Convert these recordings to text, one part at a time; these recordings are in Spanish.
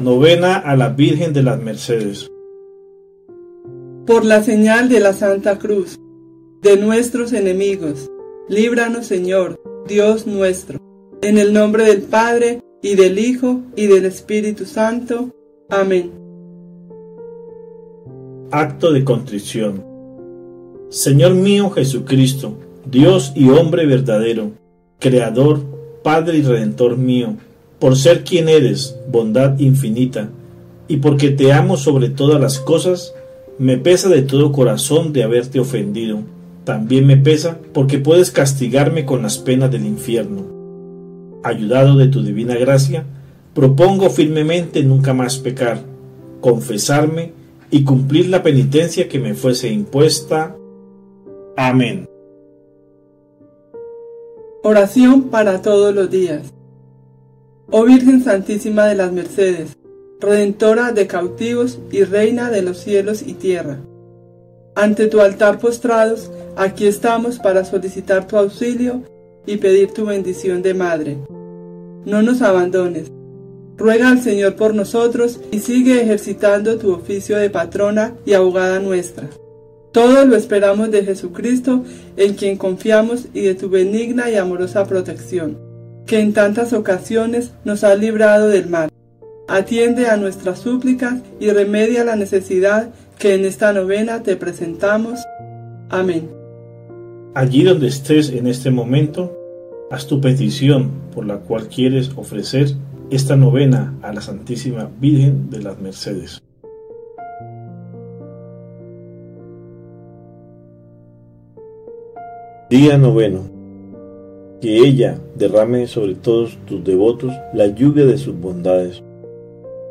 Novena a la Virgen de las Mercedes. Por la señal de la Santa Cruz, de nuestros enemigos, líbranos Señor, Dios nuestro, en el nombre del Padre, y del Hijo, y del Espíritu Santo. Amén. Acto de contrición. Señor mío Jesucristo, Dios y hombre verdadero, Creador, Padre y Redentor mío, por ser quien eres, bondad infinita, y porque te amo sobre todas las cosas, me pesa de todo corazón de haberte ofendido. También me pesa porque puedes castigarme con las penas del infierno. Ayudado de tu divina gracia, propongo firmemente nunca más pecar, confesarme y cumplir la penitencia que me fuese impuesta. Amén. Oración para todos los días. Oh Virgen Santísima de las Mercedes, Redentora de cautivos y Reina de los cielos y tierra. Ante tu altar postrados, aquí estamos para solicitar tu auxilio y pedir tu bendición de Madre. No nos abandones. Ruega al Señor por nosotros y sigue ejercitando tu oficio de patrona y abogada nuestra. Todo lo esperamos de Jesucristo, en quien confiamos y de tu benigna y amorosa protección que en tantas ocasiones nos ha librado del mal. Atiende a nuestras súplicas y remedia la necesidad que en esta novena te presentamos. Amén. Allí donde estés en este momento, haz tu petición por la cual quieres ofrecer esta novena a la Santísima Virgen de las Mercedes. Día noveno que ella derrame sobre todos tus devotos la lluvia de sus bondades.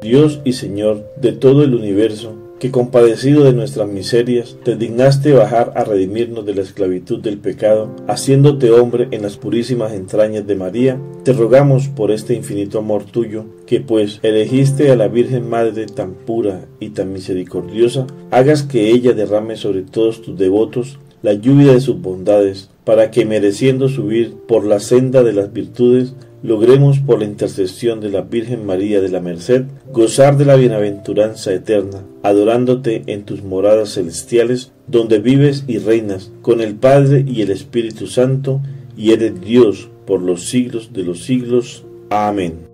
Dios y Señor de todo el universo, que compadecido de nuestras miserias, te dignaste bajar a redimirnos de la esclavitud del pecado, haciéndote hombre en las purísimas entrañas de María, te rogamos por este infinito amor tuyo, que pues elegiste a la Virgen Madre tan pura y tan misericordiosa, hagas que ella derrame sobre todos tus devotos la lluvia de sus bondades, para que mereciendo subir por la senda de las virtudes, logremos por la intercesión de la Virgen María de la Merced gozar de la bienaventuranza eterna, adorándote en tus moradas celestiales, donde vives y reinas con el Padre y el Espíritu Santo, y eres Dios por los siglos de los siglos. Amén.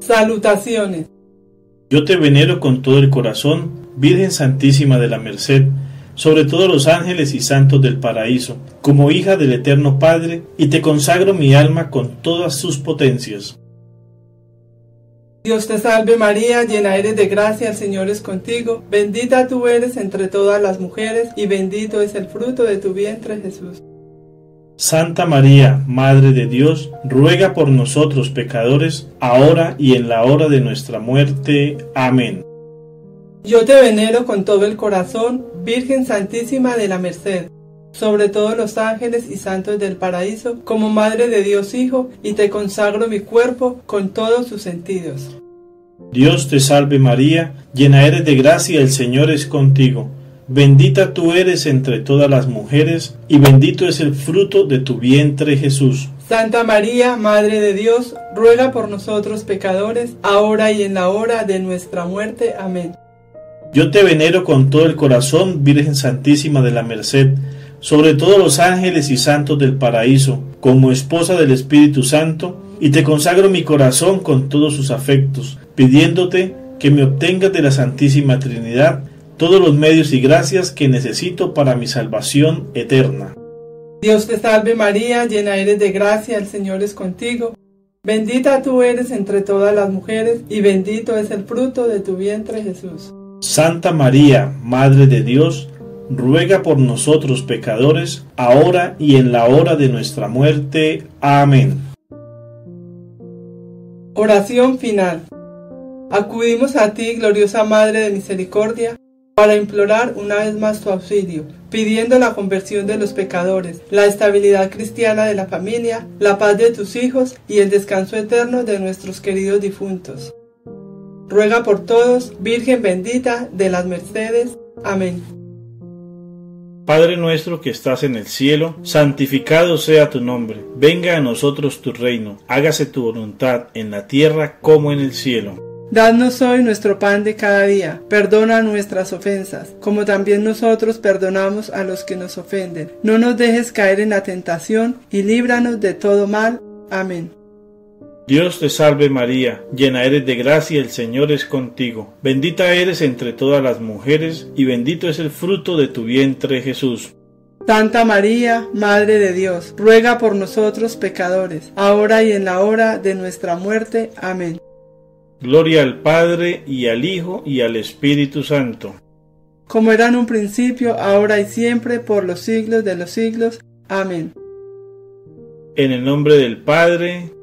Salutaciones. Yo te venero con todo el corazón, Virgen Santísima de la Merced, sobre todos los ángeles y santos del paraíso, como hija del Eterno Padre, y te consagro mi alma con todas sus potencias. Dios te salve María, llena eres de gracia, el Señor es contigo, bendita tú eres entre todas las mujeres, y bendito es el fruto de tu vientre Jesús. Santa María, Madre de Dios, ruega por nosotros pecadores, ahora y en la hora de nuestra muerte. Amén. Yo te venero con todo el corazón, Virgen Santísima de la Merced, sobre todos los ángeles y santos del paraíso, como Madre de Dios Hijo, y te consagro mi cuerpo con todos sus sentidos. Dios te salve María, llena eres de gracia, el Señor es contigo. Bendita tú eres entre todas las mujeres, y bendito es el fruto de tu vientre Jesús. Santa María, Madre de Dios, ruega por nosotros pecadores, ahora y en la hora de nuestra muerte. Amén. Yo te venero con todo el corazón, Virgen Santísima de la Merced, sobre todos los ángeles y santos del paraíso, como esposa del Espíritu Santo, y te consagro mi corazón con todos sus afectos, pidiéndote que me obtengas de la Santísima Trinidad todos los medios y gracias que necesito para mi salvación eterna. Dios te salve María, llena eres de gracia, el Señor es contigo. Bendita tú eres entre todas las mujeres, y bendito es el fruto de tu vientre Jesús. Santa María, Madre de Dios, ruega por nosotros pecadores, ahora y en la hora de nuestra muerte. Amén. Oración final. Acudimos a ti, gloriosa Madre de Misericordia, para implorar una vez más tu auxilio, pidiendo la conversión de los pecadores, la estabilidad cristiana de la familia, la paz de tus hijos y el descanso eterno de nuestros queridos difuntos ruega por todos, Virgen bendita de las Mercedes. Amén. Padre nuestro que estás en el cielo, santificado sea tu nombre, venga a nosotros tu reino, hágase tu voluntad en la tierra como en el cielo. Danos hoy nuestro pan de cada día, perdona nuestras ofensas, como también nosotros perdonamos a los que nos ofenden. No nos dejes caer en la tentación y líbranos de todo mal. Amén. Dios te salve María, llena eres de gracia, el Señor es contigo. Bendita eres entre todas las mujeres, y bendito es el fruto de tu vientre Jesús. Santa María, Madre de Dios, ruega por nosotros pecadores, ahora y en la hora de nuestra muerte. Amén. Gloria al Padre, y al Hijo, y al Espíritu Santo. Como era en un principio, ahora y siempre, por los siglos de los siglos. Amén. En el nombre del Padre,